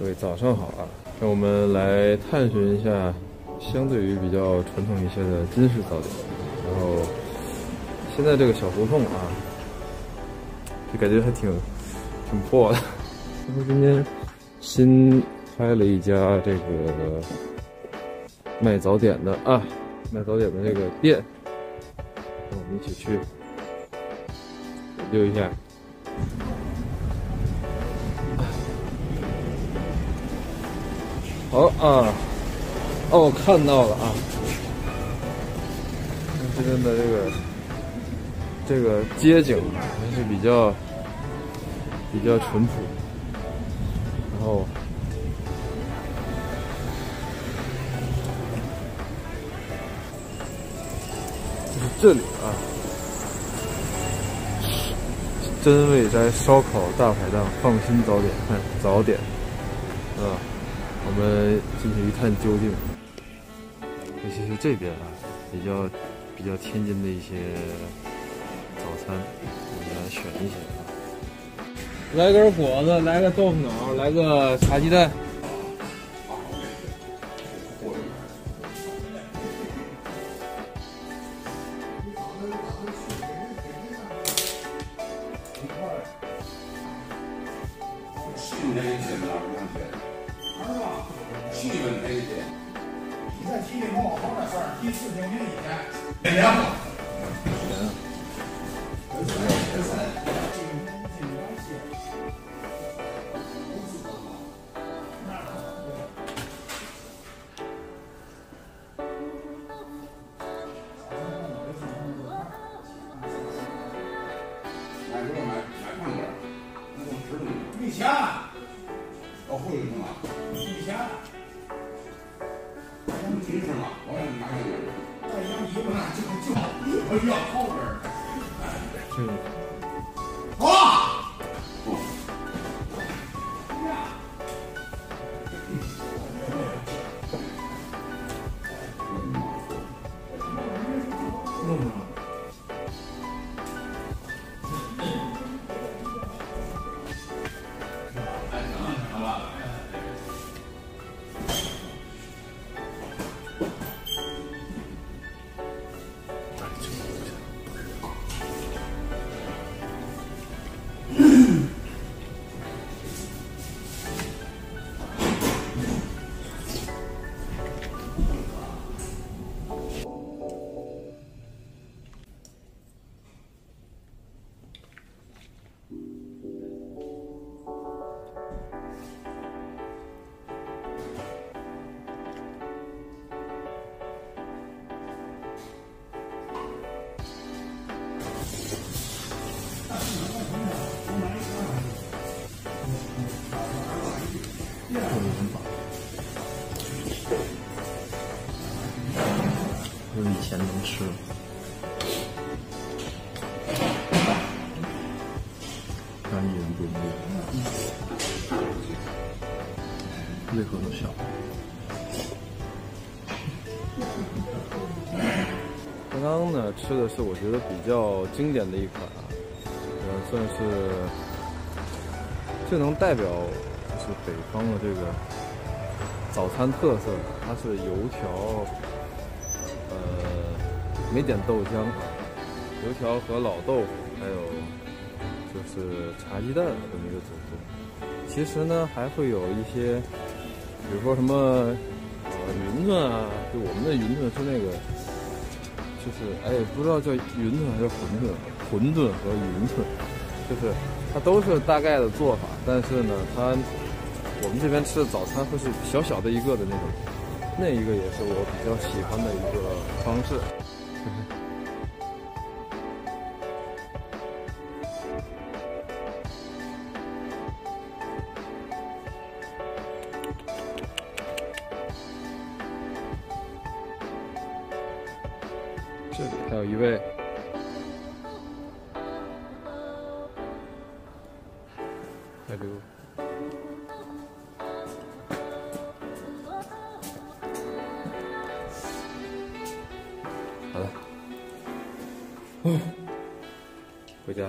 各位早上好啊！让我们来探寻一下相对于比较传统一些的金式早点。然后现在这个小胡同啊，就感觉还挺挺破的。然后今天新开了一家这个卖早点的啊，卖早点的这个店，让我们一起去研究一下。好啊，哦，我看到了啊，这边的这个这个街景还是比较比较淳朴，然后这里啊，真味斋烧烤大排档，放心早点早点，啊。我们进去一探究竟，尤其是这边啊，比较比较天津的一些早餐，我们来选一些啊。来根果子，来个豆腐脑，来个茶鸡蛋。气氛可以点。你在七零后好点事儿，第四天以前，点亮了。能提示吗？我让你拿去。再养一个呢，就就哎呀后边儿。嗯。就是以前能吃，干饮不腻，为何都笑？刚刚呢吃的是我觉得比较经典的一款啊，呃，算是最能代表是北方的这个早餐特色，它是油条。呃，没点豆浆，油条和老豆腐，还有就是茶鸡蛋这么一个组合。其实呢，还会有一些，比如说什么呃云吞啊，就我们的云吞是那个，就是哎，不知道叫云吞还是馄饨，馄饨和云吞，就是它都是大概的做法，但是呢，它我们这边吃的早餐会是小小的一个的那种。那一个也是我比较喜欢的一个方式。这里还有一位，海好了，嗯，回家。